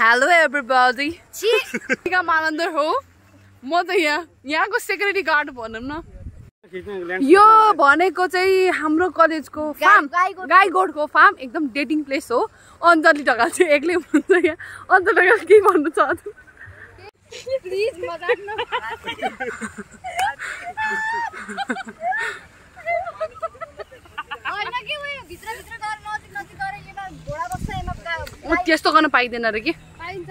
Hello everybody चिका मानन्दर हो म त यहाँ यहाँको सेक्युरिटी गार्ड भनौँ न यो भनेको चाहिँ हाम्रो कलेजको फार्म गाईगोठको फार्म एकदम डेटिङ प्लेस हो अञ्जली ढकाल चाहिँ एक्लै हुनुहुन्छ यहाँ अञ्जली ढकाल के भन्नु छ त्यस्तो गर्न पाइँदैन अरे कि Hello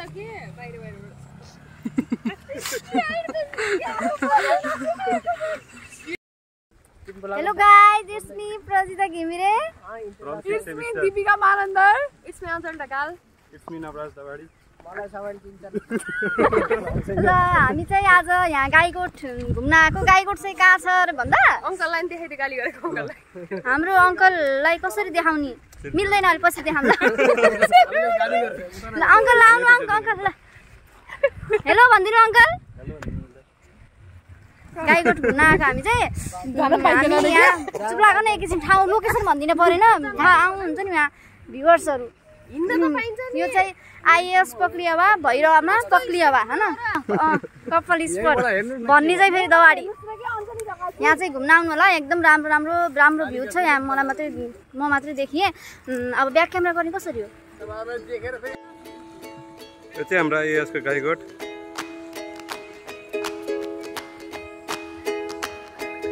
guys, it's me Prajita Gimire. Ah, it's me Deepika Malander. It's me Anjan Dakal. हामी चाहिँ आज यहाँ गाईकोट घुम्न आएको गाईकोट चाहिँ कहाँ छ भन्दा अङ्कललाई देखाइदियो गाली गरेको अङ्कललाई हाम्रो अङ्कललाई कसरी देखाउने मिल्दैन अहिले पछि देखाउँदा अङ्कल आउनु अङ्कल अङ्कल हेलो भनिदिनु अङ्कल गाईकोट घुम्न आएको हामी चाहिँ चुप्लाको नै एकैछिन ठाउँ लोकेसन भनिदिनु परेन थाहा आउनुहुन्छ नि यहाँ भ्युवर्सहरू यो चाहिँ आइएस पक्लियावा भैरवामा पक्लियावा होइन कपाल स्पोर्ट भन्ने चाहिँ फेरि दवाडी यहाँ चाहिँ घुम्न आउनु होला एकदम राम्रो राम्रो राम्रो भ्यू छ यहाँ मलाई मात्रै म मात्रै देखेँ अब ब्याक क्यामेरा गर्ने कसरी हो यो चाहिँ हाम्रो गाईगोठ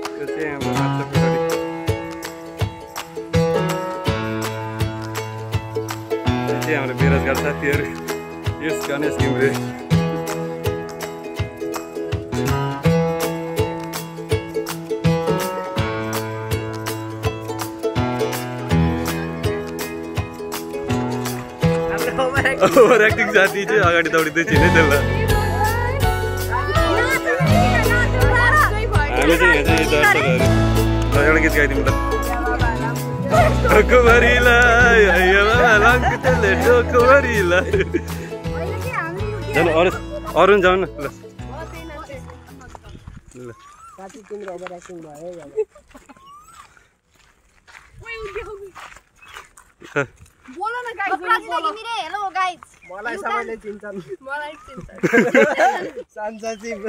यो चाहिँ हाम्रो देखिए हमारे बेरोजगार साथी इस गाने स्कीम रे ओवर एक्टिंग गीत गाई त टोको भरिलाई लङ त्यसले टोको भरिलाई झन् अरू अरू जाउँ न ल ल मलाई सबैले चिन्छन् मलाई चिन्छन् सचिव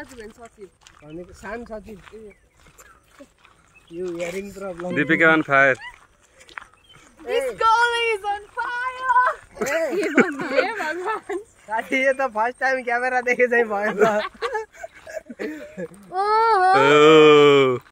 सचिव You hearing problem. Deepika on fire. This girl is on fire. ये भगवान the ये तो camera टाइम कैमरा देखे सही